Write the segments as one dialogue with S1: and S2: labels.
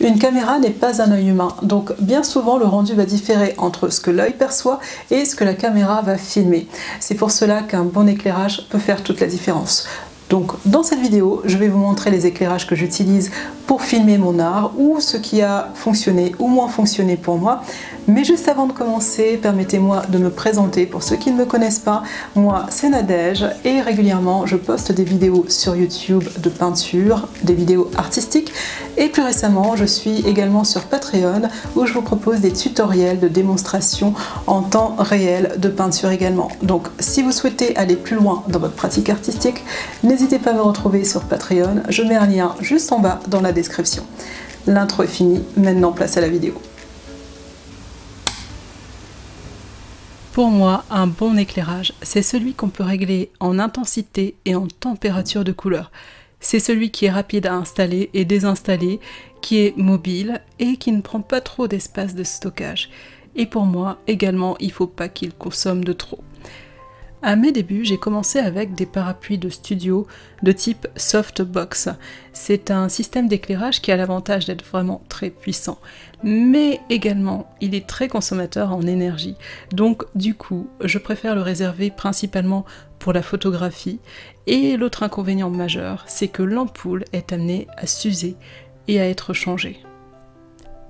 S1: Une caméra n'est pas un œil humain, donc bien souvent le rendu va différer entre ce que l'œil perçoit et ce que la caméra va filmer. C'est pour cela qu'un bon éclairage peut faire toute la différence. Donc dans cette vidéo, je vais vous montrer les éclairages que j'utilise pour filmer mon art ou ce qui a fonctionné ou moins fonctionné pour moi. Mais juste avant de commencer, permettez-moi de me présenter pour ceux qui ne me connaissent pas. Moi, c'est Nadège et régulièrement, je poste des vidéos sur YouTube de peinture, des vidéos artistiques. Et plus récemment, je suis également sur Patreon où je vous propose des tutoriels de démonstration en temps réel de peinture également. Donc, si vous souhaitez aller plus loin dans votre pratique artistique, n'hésitez pas à me retrouver sur Patreon. Je mets un lien juste en bas dans la description. L'intro est finie, maintenant place à la vidéo. Pour moi, un bon éclairage, c'est celui qu'on peut régler en intensité et en température de couleur. C'est celui qui est rapide à installer et désinstaller, qui est mobile et qui ne prend pas trop d'espace de stockage. Et pour moi, également, il ne faut pas qu'il consomme de trop. À mes débuts, j'ai commencé avec des parapluies de studio de type softbox. C'est un système d'éclairage qui a l'avantage d'être vraiment très puissant, mais également il est très consommateur en énergie. Donc du coup, je préfère le réserver principalement pour la photographie. Et l'autre inconvénient majeur, c'est que l'ampoule est amenée à s'user et à être changée.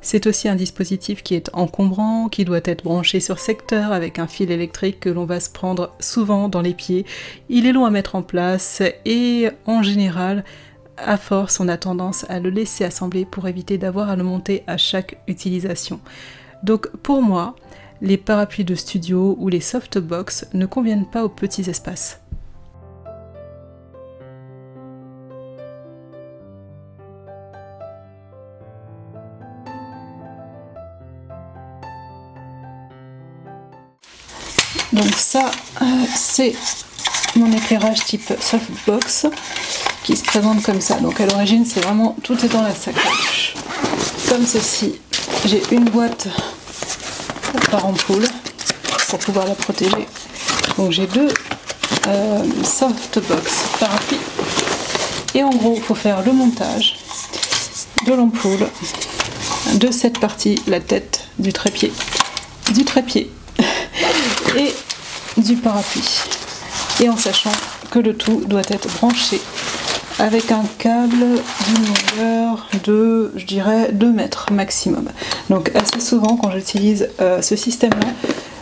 S1: C'est aussi un dispositif qui est encombrant, qui doit être branché sur secteur avec un fil électrique que l'on va se prendre souvent dans les pieds. Il est long à mettre en place et en général, à force, on a tendance à le laisser assembler pour éviter d'avoir à le monter à chaque utilisation. Donc pour moi, les parapluies de studio ou les softbox ne conviennent pas aux petits espaces. Donc ça, euh, c'est mon éclairage type softbox qui se présente comme ça. Donc à l'origine, c'est vraiment tout est dans la sacoche. Comme ceci. J'ai une boîte par ampoule pour pouvoir la protéger. Donc j'ai deux euh, softbox parapluies. Et en gros, il faut faire le montage de l'ampoule, de cette partie, la tête du trépied, du trépied et du parapluie. Et en sachant que le tout doit être branché avec un câble d'une longueur de, je dirais, 2 mètres maximum. Donc assez souvent quand j'utilise euh, ce système-là,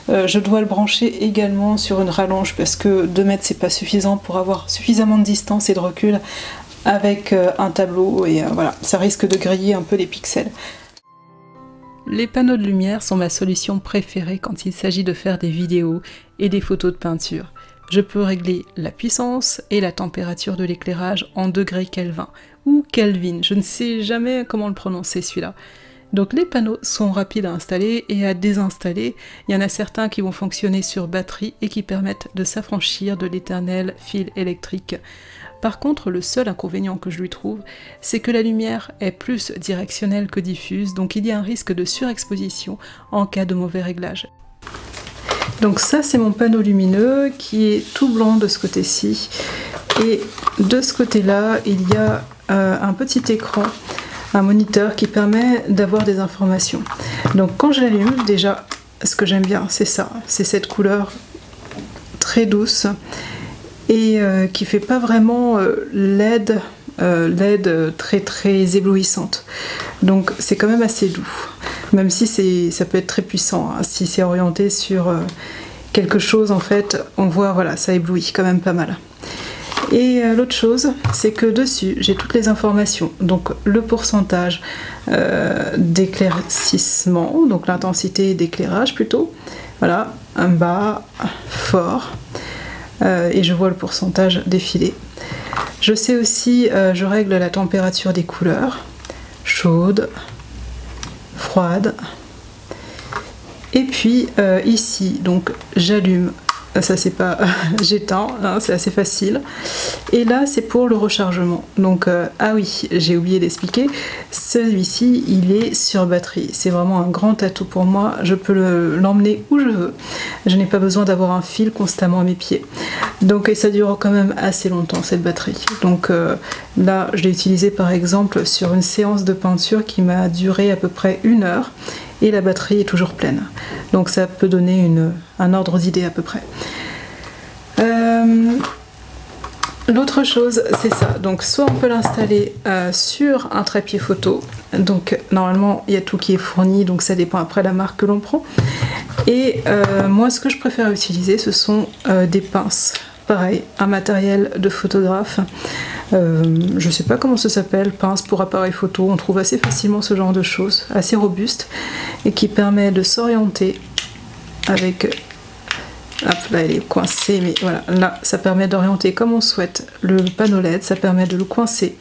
S1: euh, je dois le brancher également sur une rallonge parce que 2 mètres c'est pas suffisant pour avoir suffisamment de distance et de recul avec euh, un tableau et voilà, ça risque de griller un peu les pixels. Les panneaux de lumière sont ma solution préférée quand il s'agit de faire des vidéos et des photos de peinture. Je peux régler la puissance et la température de l'éclairage en degrés Kelvin ou Kelvin, je ne sais jamais comment le prononcer celui-là. Donc les panneaux sont rapides à installer et à désinstaller. Il y en a certains qui vont fonctionner sur batterie et qui permettent de s'affranchir de l'éternel fil électrique. Par contre, le seul inconvénient que je lui trouve, c'est que la lumière est plus directionnelle que diffuse, donc il y a un risque de surexposition en cas de mauvais réglage. Donc ça, c'est mon panneau lumineux qui est tout blanc de ce côté-ci. Et de ce côté-là, il y a euh, un petit écran, un moniteur qui permet d'avoir des informations. Donc quand je l'allume, déjà, ce que j'aime bien, c'est ça, c'est cette couleur très douce et euh, qui fait pas vraiment euh, euh, LED très très éblouissante. Donc c'est quand même assez doux, même si ça peut être très puissant. Hein. Si c'est orienté sur quelque chose en fait, on voit voilà, ça éblouit quand même pas mal. Et l'autre chose, c'est que dessus, j'ai toutes les informations. Donc le pourcentage d'éclaircissement, donc l'intensité d'éclairage plutôt. Voilà, un bas, fort. Euh, et je vois le pourcentage défiler. Je sais aussi, euh, je règle la température des couleurs, chaude, Et puis euh, ici, donc j'allume ça c'est pas j'éteins, c'est assez facile. Et là c'est pour le rechargement. Donc euh, ah oui, j'ai oublié d'expliquer, celui-ci il est sur batterie. C'est vraiment un grand atout pour moi. Je peux l'emmener où je veux. Je n'ai pas besoin d'avoir un fil constamment à mes pieds. Donc et ça dure quand même assez longtemps cette batterie. Donc euh, là je l'ai utilisé par exemple sur une séance de peinture qui m'a duré à peu près une heure et la batterie est toujours pleine. Donc ça peut donner un ordre d'idée à peu près. Euh, l'autre chose, c'est ça. Donc, soit on peut l'installer euh, sur un trépied photo. Donc, normalement, il y a tout qui est fourni, donc ça dépend après la marque que l'on prend. Et euh, moi, ce que je préfère utiliser, ce sont des pinces. Pareil, un matériel de photographe. je ne sais pas comment ça s'appelle, pince pour appareil photo. On trouve assez facilement ce genre de choses, assez robuste, et qui permet de s'orienter avec Hop, là elle est coincée, mais voilà, là ça permet d'orienter comme on souhaite le panneau LED, ça permet de le coincer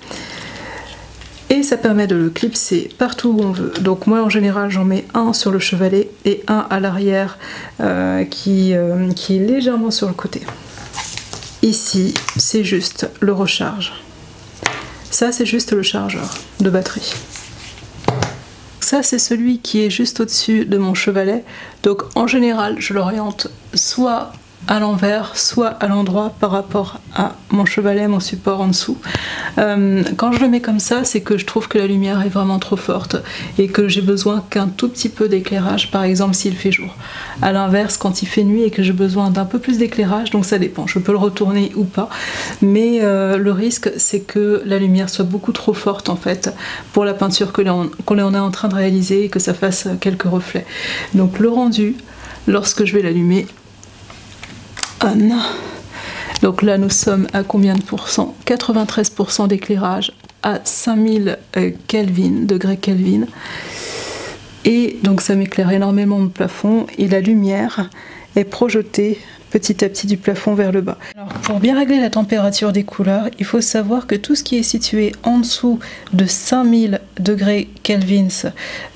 S1: et ça permet de le clipser partout où on veut. Donc moi en général j'en mets un sur le chevalet et un à l'arrière euh, euh, qui est légèrement sur le côté. Ici c'est juste le recharge. Ça c'est juste le chargeur de batterie. Ça, c'est celui qui est juste au-dessus de mon chevalet. Donc en général, je l'oriente soit à l'envers, soit à l'endroit par rapport à mon chevalet, mon support en dessous. Euh, quand je le mets comme ça, c'est que je trouve que la lumière est vraiment trop forte et que j'ai besoin qu'un tout petit peu d'éclairage, par exemple s'il fait jour. À l'inverse, quand il fait nuit et que j'ai besoin d'un peu plus d'éclairage, donc ça dépend, je peux le retourner ou pas, mais euh, le risque c'est que la lumière soit beaucoup trop forte en fait pour la peinture que l'on est en train de réaliser et que ça fasse quelques reflets. Donc le rendu, lorsque je vais l'allumer, donc là, nous sommes à combien de pourcents? 93% d'éclairage à 5000 euh, Kelvin, degrés Kelvin. Et donc ça m'éclaire énormément le plafond et la lumière est projetée petit à petit du plafond vers le bas. Alors, pour bien régler la température des couleurs, il faut savoir que tout ce qui est situé en dessous de 5000 degrés Kelvin,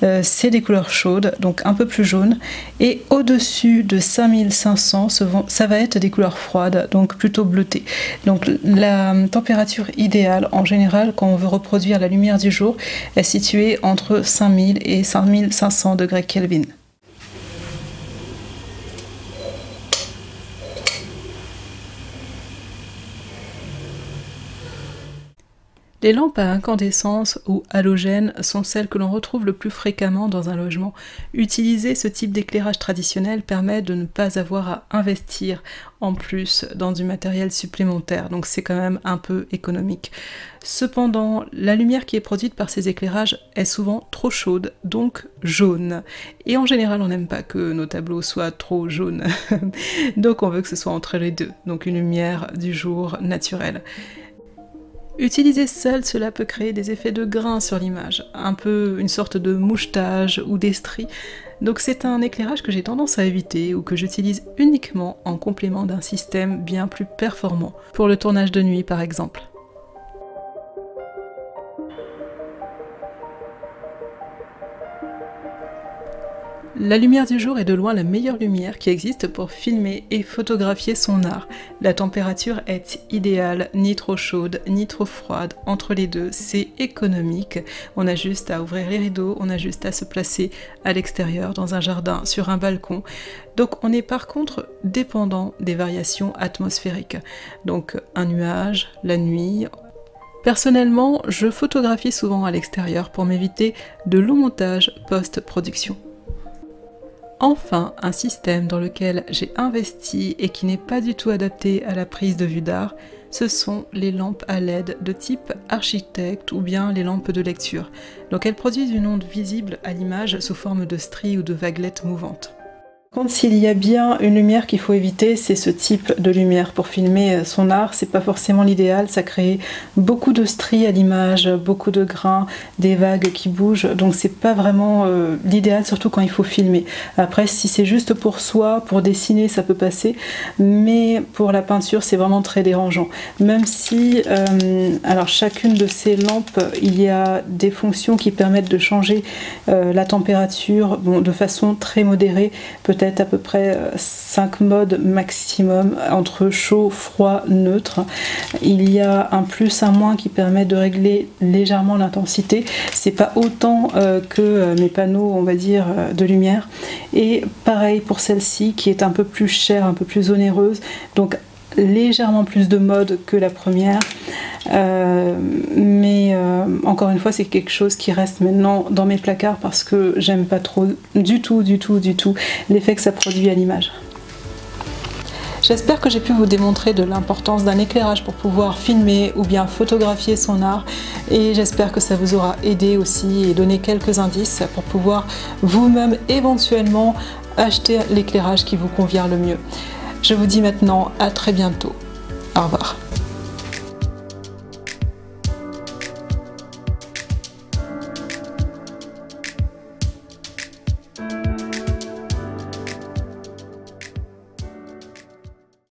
S1: euh, c'est des couleurs chaudes, donc un peu plus jaunes, et au-dessus de 5500, ça va être des couleurs froides, donc plutôt bleutées. Donc la température idéale, en général, quand on veut reproduire la lumière du jour, est située entre 5000 et 5500 degrés Kelvin. Les lampes à incandescence ou halogène sont celles que l'on retrouve le plus fréquemment dans un logement. Utiliser ce type d'éclairage traditionnel permet de ne pas avoir à investir en plus dans du matériel supplémentaire, donc c'est quand même un peu économique. Cependant, la lumière qui est produite par ces éclairages est souvent trop chaude, donc jaune. Et en général, on n'aime pas que nos tableaux soient trop jaunes. donc on veut que ce soit entre les deux, donc une lumière du jour naturelle. Utilisé seul, cela peut créer des effets de grain sur l'image, un peu une sorte de mouchetage ou d'estrie. Donc c'est un éclairage que j'ai tendance à éviter ou que j'utilise uniquement en complément d'un système bien plus performant, pour le tournage de nuit par exemple. La lumière du jour est de loin la meilleure lumière qui existe pour filmer et photographier son art. La température est idéale, ni trop chaude, ni trop froide, entre les deux, c'est économique. On a juste à ouvrir les rideaux, on a juste à se placer à l'extérieur, dans un jardin, sur un balcon. Donc on est par contre dépendant des variations atmosphériques. Donc un nuage, la nuit, Personnellement, je photographie souvent à l'extérieur pour m'éviter de longs montages post-production. Enfin, un système dans lequel j'ai investi et qui n'est pas du tout adapté à la prise de vue d'art, ce sont les lampes à LED de type architecte ou bien les lampes de lecture. Donc elles produisent une onde visible à l'image sous forme de stries ou de vaguelettes mouvantes. Quand s'il y a bien une lumière qu'il faut éviter, c'est ce type de lumière pour filmer euh, son art. C'est pas forcément l'idéal, ça crée beaucoup de stries à l'image, beaucoup de grains, des vagues qui bougent. Donc c'est pas vraiment euh, l'idéal, surtout quand il faut filmer. Après, si c'est juste pour soi, pour dessiner, ça peut passer, mais pour la peinture, c'est vraiment très dérangeant. Même si, euh, alors chacune de ces lampes, il y a des fonctions qui permettent de changer la température, de façon très modérée, peut-être à peu près 5 modes maximum entre chaud, froid, neutre. Il y a un plus, un moins qui permet de régler légèrement l'intensité. C'est pas autant que mes panneaux, on va dire, de lumière. Et pareil pour celle-ci qui est un peu plus chère, un peu plus onéreuse. Donc légèrement plus de mode que la première. Euh, mais euh, encore une fois, c'est quelque chose qui reste maintenant dans mes placards parce que j'aime pas trop du tout, du tout, du tout l'effet que ça produit à l'image. J'espère que j'ai pu vous démontrer de l'importance d'un éclairage pour pouvoir filmer ou bien photographier son art et j'espère que ça vous aura aidé aussi et donné quelques indices pour pouvoir vous-même éventuellement acheter l'éclairage qui vous convient le mieux. Je vous dis maintenant à très bientôt. Au revoir.